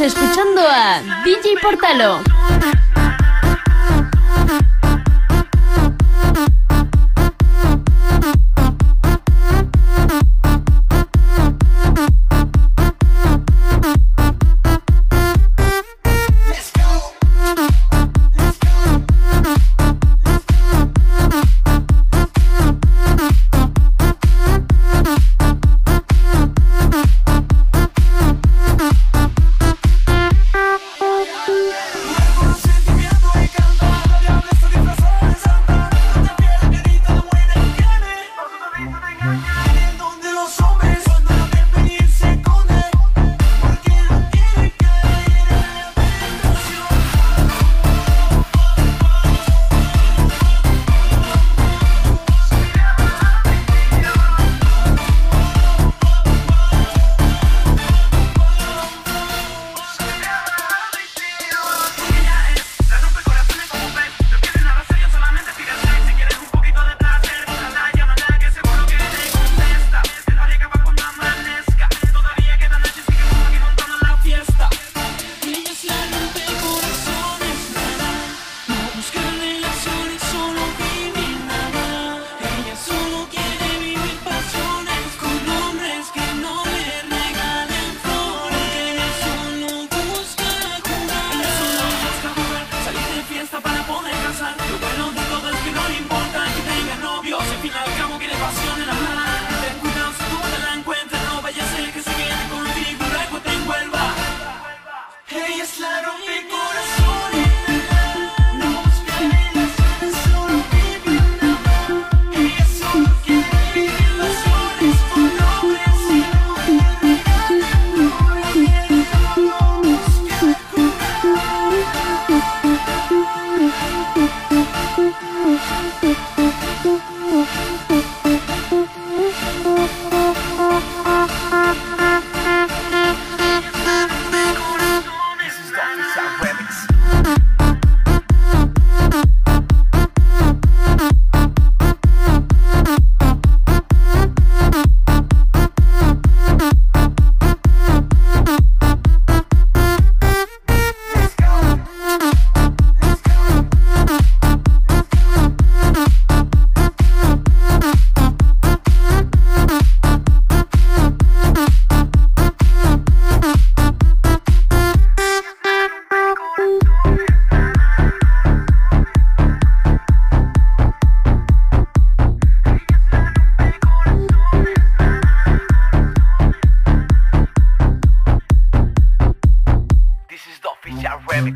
escuchando a DJ Portalo. Bambi.